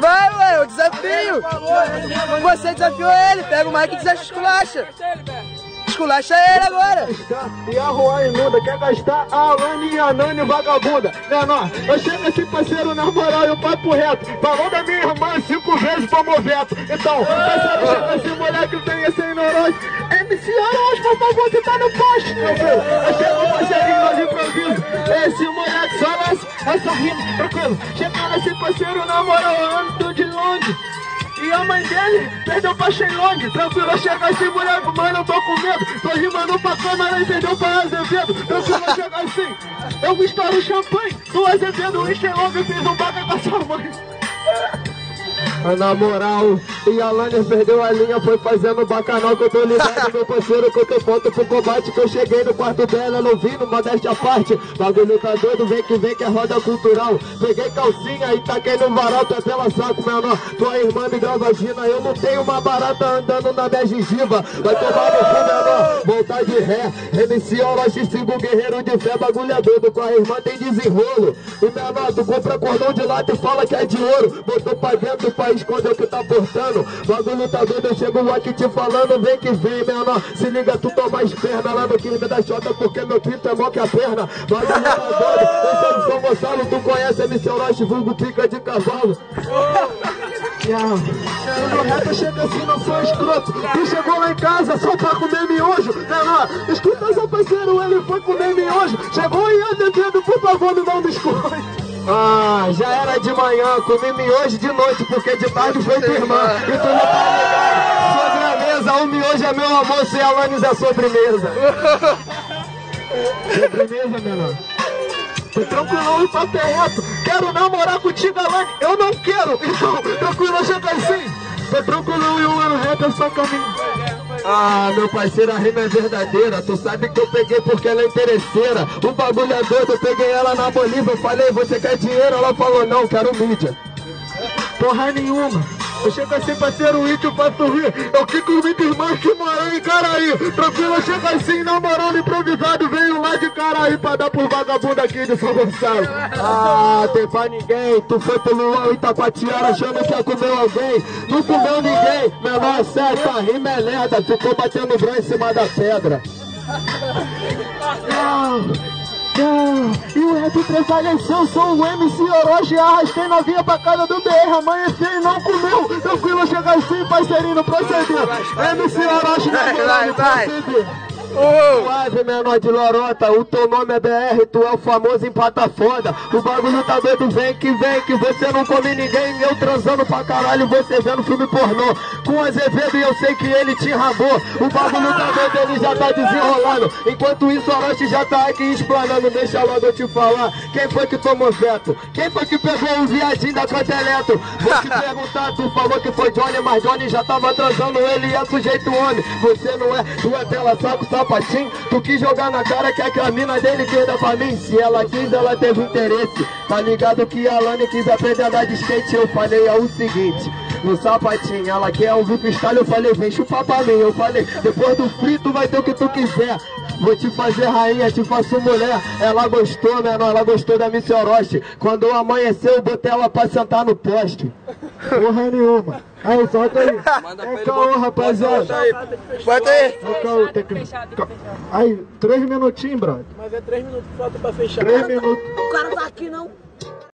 Vai, ué, o desafio. Você desafiou ele, pega o Mike e desesculacha. Esculacha ele agora. E a Juan imunda quer gastar a Alane e a Nani vagabunda. Menor, eu chego esse parceiro na moral e o papo reto. Falou da minha irmã cinco vezes pra moveto. Então, parceiro, chega esse moleque tem esse neurose. MC Oroz, por favor, você tá no poste, meu filho. Eu chego parceirinho nós improviso. Esse moleque só essa rima, tranquilo. Chegando esse parceiro na moral, eu ando de longe. E a mãe dele perdeu pra Shenlong Tranquilo, chega esse moleque, mano, eu tô com medo. Tô rimando pra câmera e perdeu pra Azevedo. Tranquilo, chega assim. Eu estouro champanhe do Azevedo. E Shenlong Fiz um baga com a sua mãe na moral, e a Lânia perdeu a linha, foi fazendo bacanal que eu tô ligado, meu parceiro, que eu tô pronto pro combate, que eu cheguei no quarto dela, não vi, modéstia à parte, bagulho tá doido, vem que vem que é roda cultural, peguei calcinha e taquei no varal, tu é pela saco, menor, tua irmã me deu vagina, eu não tenho uma barata andando na minha gengiva, vai tomar no cu, menor, voltar de ré, MC Orochi, sigo guerreiro de fé, bagulho é doido, com a irmã tem desenrolo, e menor, tu compra cordão de lata e fala que é de ouro, botou pra dentro pra esconder o que tá portando. Bagulho tá doido, eu chego aqui te falando, vem que vem, menor. Se liga, tu toma as pernas lá no crime da chota, porque meu pinto é mó que a perna. Bagulho tá doido, eu sou de São Gonçalo, tu conhece MC Orochi, vulgo pica de cavalo. No reto chega assim, não sou escroto. Tu chegou lá em casa só pra comer miojo. Menor, escuta seu parceiro, ele foi comer miojo. Chegou e Azevedo, por favor, me dá um biscoito. Ah, já era de manhã, comi miojo de noite, porque de tarde foi tua irmã. E tu não tá ligado? Sobremesa, o miojo é meu almoço e a Lanes é sobremesa. sobremesa, menor. Tô tranquilo e papo é reto. Quero namorar contigo, Alane. Eu não quero. Então, tranquilo, chega assim. Tô tranquilo e o ano reto é só caminho. Ah, meu parceiro, a rima é verdadeira. Tu sabe que eu peguei porque ela é interesseira. O bagulho é doido, eu peguei ela na Bolívia. Eu falei, você quer dinheiro? Ela falou, não, quero mídia. Porra nenhuma. Eu chego assim, parceiro, índio pra sorrir. Eu fico muito irmão que mora em Caraí. Tranquilo, eu chego assim, namorando improvisado. Venho lá de Caraí pra dar pro vagabundo aqui de São Gonçalo. Ah, tem pra ninguém. Tu foi pro Luau Itapatiara achando que ia comer alguém. Não comeu ninguém. Menor, sério, tua rima é lerda. Ficou batendo brão em cima da pedra. Não. Não. E o rap prevaleceu, sou o MC Orochi Arrastei novinha pra casa do BR, amanheceu e não comeu Tranquilo, chega assim, parceirinho, proceder MC Orochi, vai, vai, vai. Suave, menor de lorota, o teu nome é BR, tu é o famoso empata foda. O bagulho tá doido, vem que vem, que você não come ninguém. Eu transando pra caralho, você vendo filme pornô. Com Azevedo e eu sei que ele te rabou. O bagulho tá doido, ele já tá desenrolando. Enquanto isso, Orochi já tá aqui explanando. Deixa logo eu te falar. Quem foi que tomou veto? Quem foi que pegou o viadinho da Coteleto? Vou te perguntar, tu falou que foi Johnny, mas Johnny já tava transando. Ele é sujeito homem. Você não é, tu é tela saco, sapatinho. Tu quis jogar na cara que a mina dele queira pra mim. Se ela quis, ela teve interesse. Tá ligado que a Lani quis aprender a andar de skate. Eu falei é o seguinte. No sapatinho, ela quer vulco style, eu falei, vem chupar pra mim. Eu falei, depois do frito vai ter o que tu quiser. Vou te fazer rainha, te faço mulher. Ela gostou, menor, ela gostou da Miss Orochi. Quando amanheceu, eu botei ela pra sentar no poste. Porra nenhuma. Aí, solta aí. É caô, rapaziada. Bota aí. É caô, tem que... Aí, três minutinhos, brother. Mas é três minutos que falta pra fechar. Três minutos. O cara tá aqui não.